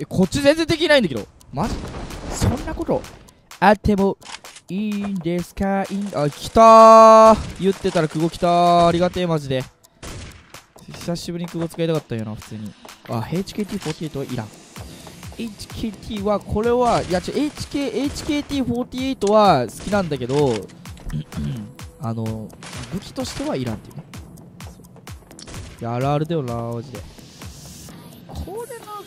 えこっち全然できないんだけど。マジ？そんなことあってもいいんですか？いいんあ来たー。言ってたら久保来たー。ありがてえマジで。久しぶりに久保使いたかったよな普通に。あ HKT48 はいらん。HKT はこれはいやちょ HK HKT48 は好きなんだけど あの武器としてはいらんっていうね。いやあるあるだよなマジで。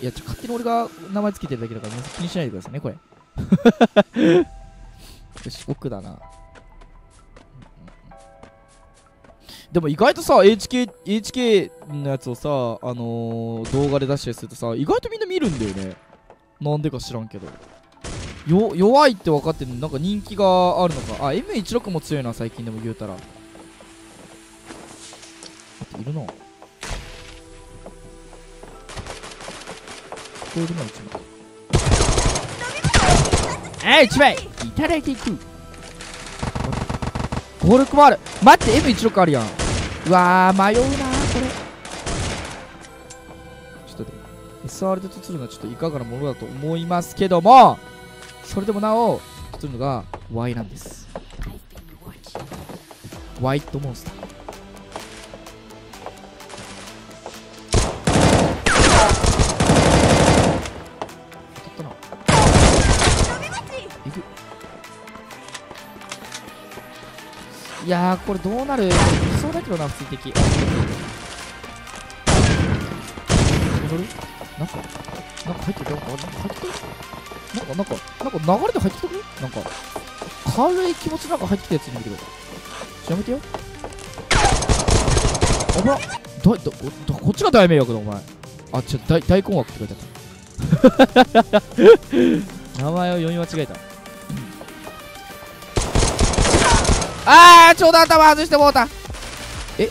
いや勝手に俺が名前つけてるだけだから気にしないでくださいねこれ。よし奥だな。でも意外とさ HK, HK のやつをさ、あのー、動画で出したりするとさ意外とみんな見るんだよね。なんでか知らんけど。よ弱いって分かってるのなんか人気があるのか。あ M16 も強いな最近でも言うたら。いるな。こえるな一枚えい一枚いただいていく。ゴルクもある。待って M16 あるやん。うわー迷うなこれ。ちょっとで SR で突るのはちょっといかがなものだと思いますけども。それでもなお突るのが Y なんです。ワイトモンスターいやーこれどうなる？いそうだけどな普通的戻る？なんかなんか入ってる？なんかなんか入ってる？なんかなんかなんか流れで入ってきてくるなんか軽い気持ちなんか入ってきたやついるんだけどちょやめてよ。あぶら。だだだこっちが大迷惑だお前。あちょ大大根枠って書いてあった。名前を読み間違えた。あーちょうど頭外してもうた。え？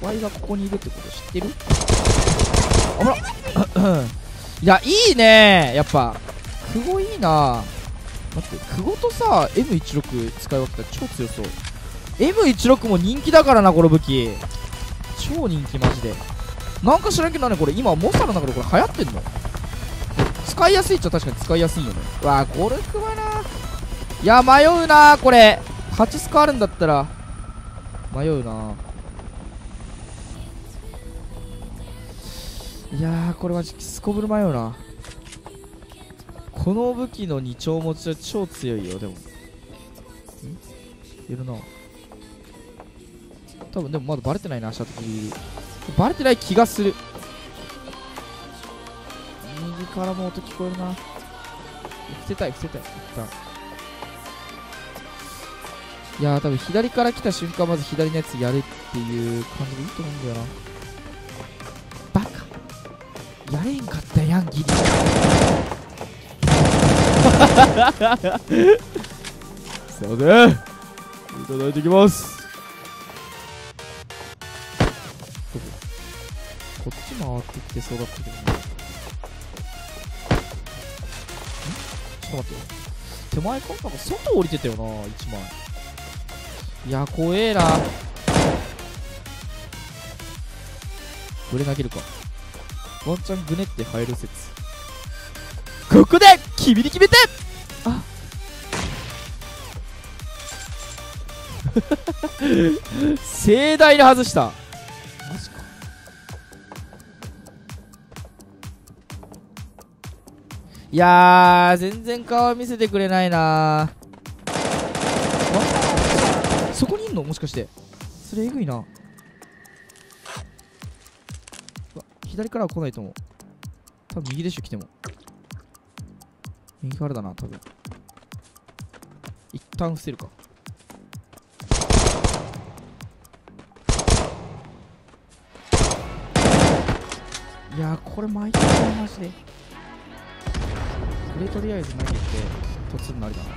ワイがここにいるってこと知ってる？あら。いやいいね。やっぱ。久保いいな。待って久保とさ M16 使い分けたら超強そう。M16 も人気だからなこの武器。超人気マジで。なんか知らんけどねこれ。今モンスターの中でこれ流行ってんの？使いやすいっちゃ確かに使いやすいよね。うわーゴルフはな。いや迷うなこれ。8スコあるんだったら迷うな。いやこれはすこぶる迷うな。この武器の2丁持ちは超強いよでも。ん？いるな。多分でもまだバレてないなシャトルバレてない気がする。右からも音聞こえるな。伏せたい伏せたい。一旦。いやー多分左から来た瞬間まず左のやつやるっていう感じでいいと思うんだよな。バカ。やれんかったやんギリ。すいません。いただいてきます。どここっち回ってきてそうだったけどねん？ちょっと待って。よ手前かなんか外降りてたよな1枚いや怖えな。これ投げるか。ワンチャングネって入る説。ここで君に決めてあ。盛大に外した。マジか。いやー全然顔見せてくれないなそこにいの？もしかして。それえぐいな。左からは来ないと思う。多分右でしょ来ても。右からだな多分。一旦伏せるか。いやこれ巻いてるマジで。これとりあえず投げて突るのありだな。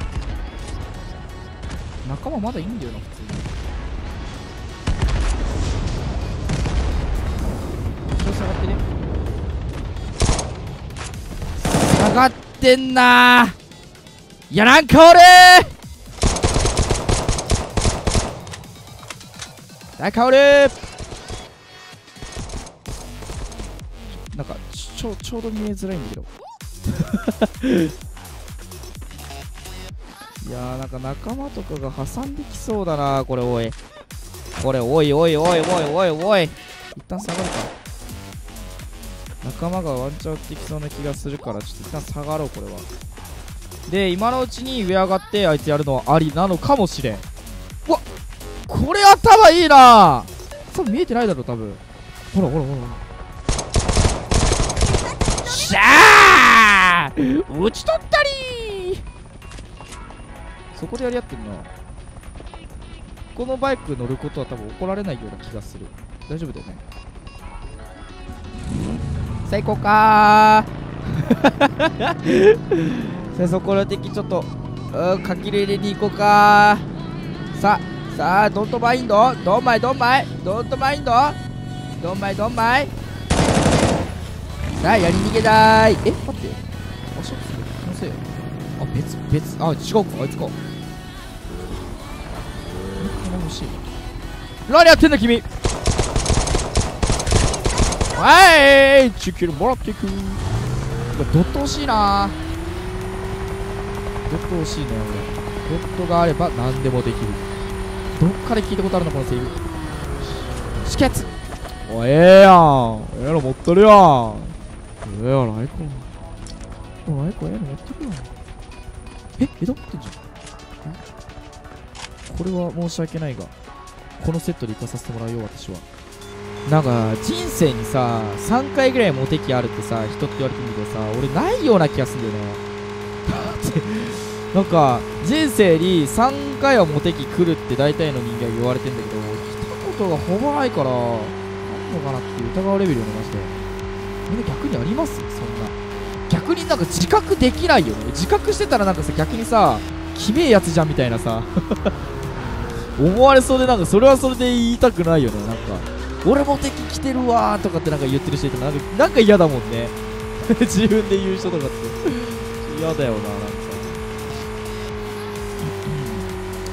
仲間まだいいんだよな普通に。下がってね。下がってんな。ーいやなんか俺。なんか俺。なんかちちょちょうど見えづらいんだけど。いやーなんか仲間とかが挟んできそうだなこれおい。これおいおいおいおいおいおい。一旦下がるか仲間がワンチャン打ってきそうな気がするからちょっと一旦下がろうこれは。で今のうちに上上がってあいつやるのはありなのかもしれん。うわこれ頭いいな。多分見えてないだろ多分。ほらほらほら。ほらしゃー打ち取ったり！そこでやり合ってんな。このバイク乗ることは多分怒られないような気がする。大丈夫だよね。最高か。ーさあそこの敵ちょっとうんかき入れに行こうか。さあさあドントマインド？ドンマイドンマイドントマインド？ドンマイドンマイさあやり逃げだーい。え待って。あショック気のせいあ別別あ違うか。あいつか。これ欲しい。何やってんだ君。はいチキルもらっていくドット欲しいなドット欲しいね俺ドットがあれば何でもできるどっかで聞いたことあるのこのセリフ止血おいええやんええの持っとるやんええやろライコおライコンええの持ってるやんえ枝持ってんじゃんこれは申し訳ないがこのセットで行かさせてもらうよ私はなんか人生にさ3回ぐらいモテ期あるってさ人って言われてみてさ俺ないような気がするんだよね。なんか人生に3回はモテ期来るって大体の人間は言われてんだけど来たことがほぼないからあんのかなって疑うレベルよねマジで。みんな逆にあります？そんな。逆になんか自覚できないよね。自覚してたらなんかさ逆にさきめえやつじゃんみたいなさ。思われそうでなんかそれはそれで言いたくないよねなんか。俺も敵来てるわとかってなんか言ってる人いてなんかなんか嫌だもんね。自分で言う人とかって。嫌だよななんか。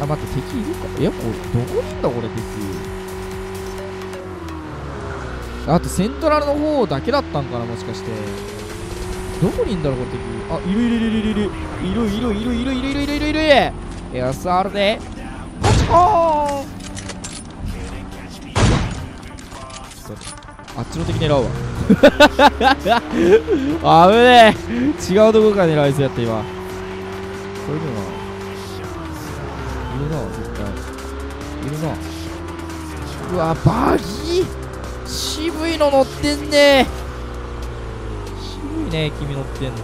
あ待って敵いるか？えこれどこにいんだこれ敵。あとセントラルの方だけだったんかなもしかして。どこにいんだろうこれ敵。あいるいるいるいるいる。いるいるいるいるいるいるいるいるいるいる。いる SR でパチコーンあっちの敵狙うわ。危ねえ。違うとこから狙いそうやった今。それでは。いるな絶対。いるな。うわバギー。渋いの乗ってんね。渋いね君乗ってんの。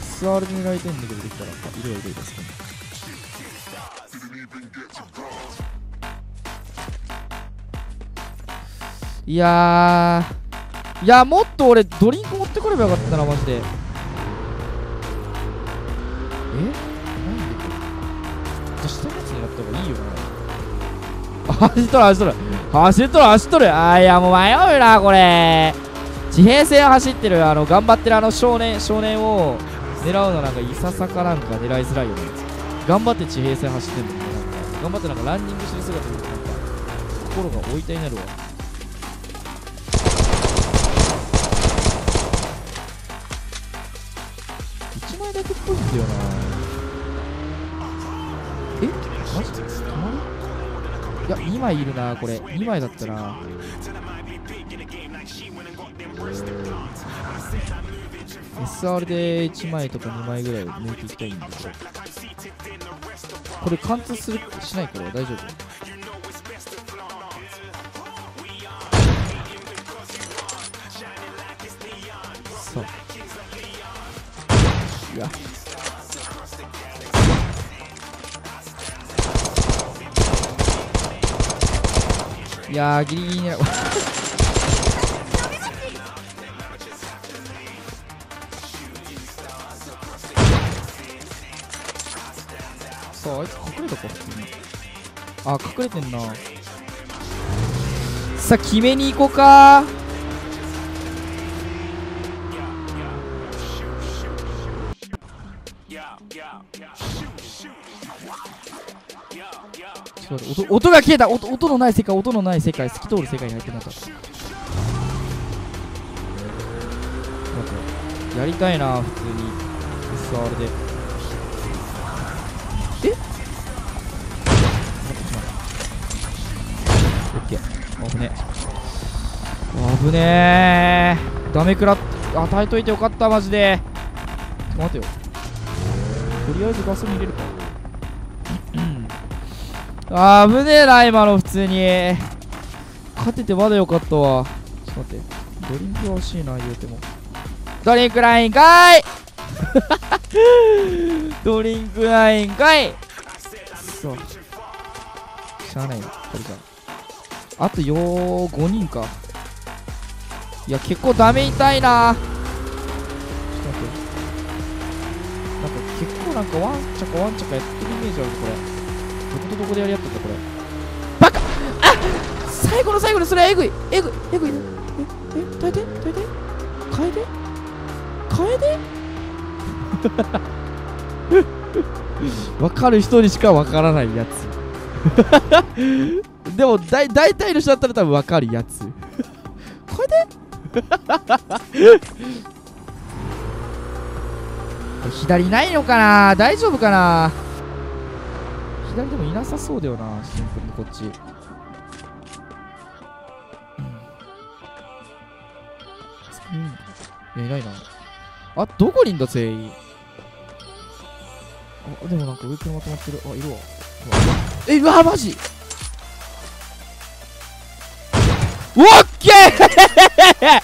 SR で狙いたいんだけどできたら。いるはいるですねいやいやもっと俺ドリンク持ってこればよかったなマジで。え？なんで？じゃ下のやつになった方がいいよな。走っとる走っとる。走っとる走っとる。あーいやもう迷うなこれ。地平線走ってるあの頑張ってるあの少年少年を狙うのなんかいささかなんか狙いづらいよね。頑張って地平線走ってんの。にな頑張ってなんかランニングしてる姿見るとなんか心が置いたになるわ。1枚だけっぽいんだよな。え？マジ？でいや2枚いるなこれ。2枚だったな SR で1枚とか2枚ぐらい抜いていきたいんだけど。これ貫通するしない？これ大丈夫？さあいや。いやーギリギリにな ああいつ隠れたか普通にあ隠れてんな。さあ決めに行こうか。ちちょっと待って音音が消えた。音音のない世界音のない世界透き通る世界に入ってなか。ったやりたいな普通に。SR で。危ね危ねえ。ダメ食らっ与えといてよかったマジで。待てよ。とりあえずガソリン入れるか。あー危ねえな今の普通に。勝ててまだよかったわ。ちょっと待って。ドリンク欲しいな言うても。ドリンクラインかい！ドリンクラインかい！そう。しゃあないなこれじゃあとよー5人か。いや結構ダメ痛いな。ちょっと待って。なんか結構なんかワンチャカワンチャカやってるイメージあるぞこれ。どことどこでやり合ってんだこれ。バカ！あ最後の最後のそれはエグい！エグい！エグい！ええ耐えて？耐えて？変えて？変えて？わかる人にしかわからないやつ。でもだい大体の人だったら多分わかるやつ。これで？左ないのかな？大丈夫かな？左でもいなさそうだよな。シンプルにこっち、うん、いやいないな。あどこにいんだ全員？あでもなんか上からまとまってる。あいるわ。えうわマジ？オッケ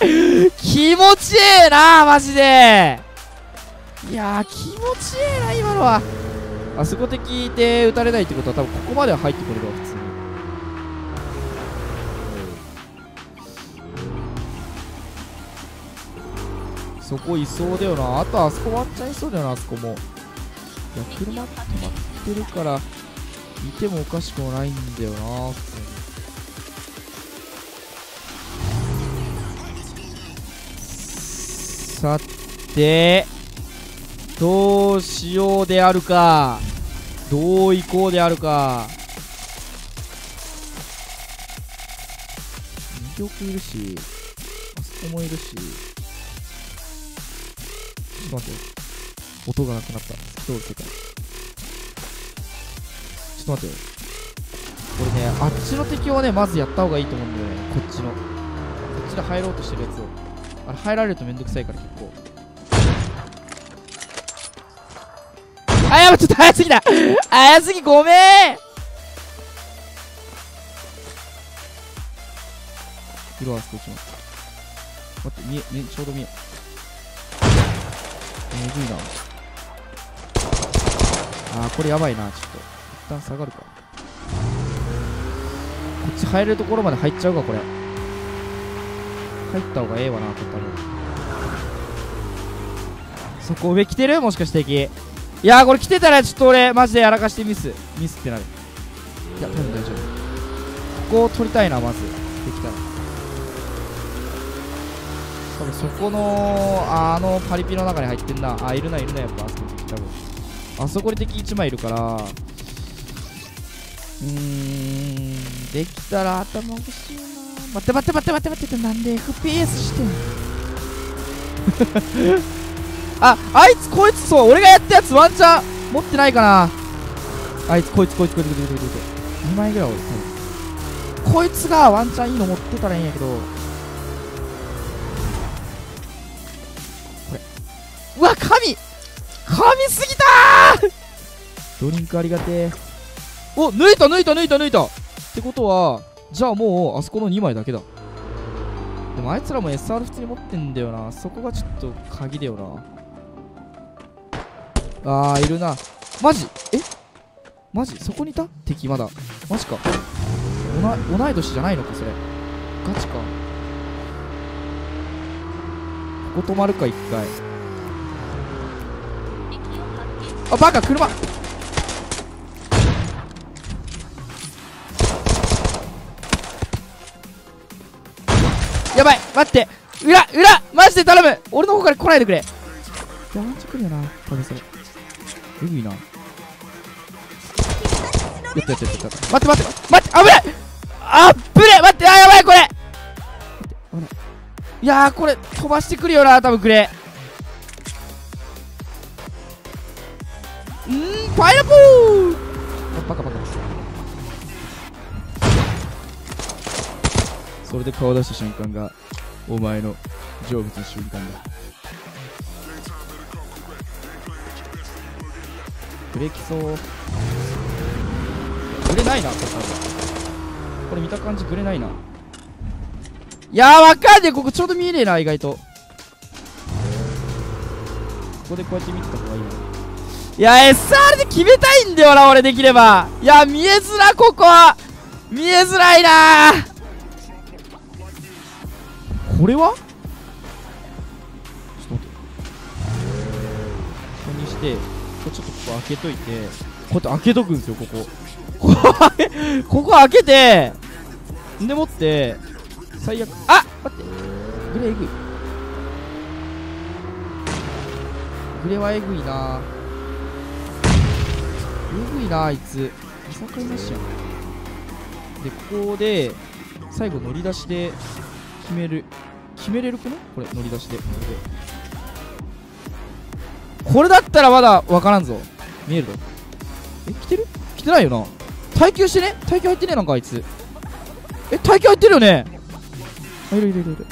ー！気持ちええなマジで。いや気持ちええな今のは。あそこ敵いて撃たれないってことは多分ここまでは入ってくれるわ普通に。そこいそうだよな。あとあそこワンチャンいそうだよなあそこも。いや車止まってるからいてもおかしくもないんだよな普通に。さてどうしようであるかどう行こうであるか。右奥いるしあそこもいるし。ちょっと待って。音がなくなった。どう世界ちょっと待って。これねあっちの敵をねまずやった方がいいと思うんだよね。こっちの。こっちで入ろうとしてるやつを。あれ入られるとめんどくさいから結構。あやばちょっと早すぎだ。早すぎごめん。色は少し待って見え、ね、ちょうど見え。えぐいな。あーこれやばいなちょっと。一旦下がるか。こっち入れるところまで入っちゃうかこれ。入った方がええわなこれ多分そこ上来てる？もしかして敵いやこれ来てたらちょっと俺マジでやらかしてミス。ミスってなる。いや多分大丈夫。ここを取りたいなまず。できたら。多分そこのあのパリピの中に入ってんな。あいるないるなやっぱ。あそこに敵多分あそこに敵1枚いるから。うーんできたら頭欲しいな。待って待って待って待って待ってなんで FPS してんの？ああいつこいつそう俺がやったやつワンチャン持ってないかな。あいつこいつこいつこいつこいつこいつこいつ。2枚ぐらい俺こいつがワンチャンいいの持ってたらいいんやけど。これ。うわ神！神すぎたー！ドリンクありがてえお抜いた抜いた抜いた抜いた。ってことはじゃあもうあそこの2枚だけだ。でもあいつらも SR 普通に持ってんだよな。そこがちょっと鍵だよな。あーいるな。マジ？え？マジ？そこにいた？敵まだ。マジか。同い同い年じゃないのかそれ。ガチか。ここ止まるか一回。あバカ車。やばい待って。裏裏マジで頼む。俺の方から来ないでくれ。い。やワンチャン来るよな多分それえぐい。なやったやったやった待って待って待って危ない。あっぶね待ってあやばい。これ待って危ない。い。やーこれ飛ばしてくるよな多分グレーんーパイナップルバカバカそれで顔出した瞬間がお前の成仏の瞬間だ。ブレーキそう。グレないなこれこれ見た感じグレないな。いやーわかんねえ。ここちょうど見えねえな意外と。ここでこうやって見てた方がいいな。いや SR で決めたいんだよな俺できれば。いや見えづらここ見えづらいなこれは？ちょっと待って。ここにしてここちょっとここ開けといて。こうやって開けとくんですよここ。ここここ開けてんでもって最悪。あ待って。グレえぐい。グレはえぐいな。えぐいなあいつ。見境なしやんでここで最後乗り出しで決める決めれるかな？これ乗り出しで。これでこれだったらまだ分からんぞ。見える？ぞえ来てる？来てないよな。耐久してね？耐久入ってねなんかあいつ。え耐久入ってるよね？あいるいるいるいる。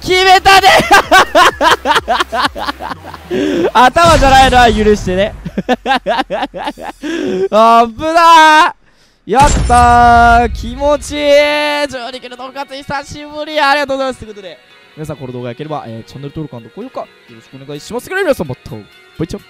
決めたね 頭じゃないのは許してね。あぶなー。やったー。気持ちいい。上陸の動画久しぶり。ありがとうございます。ということで皆さんこの動画が良ければ、えー、チャンネル登録高評価よろしくお願いします。それでは皆さんまた。バイチャ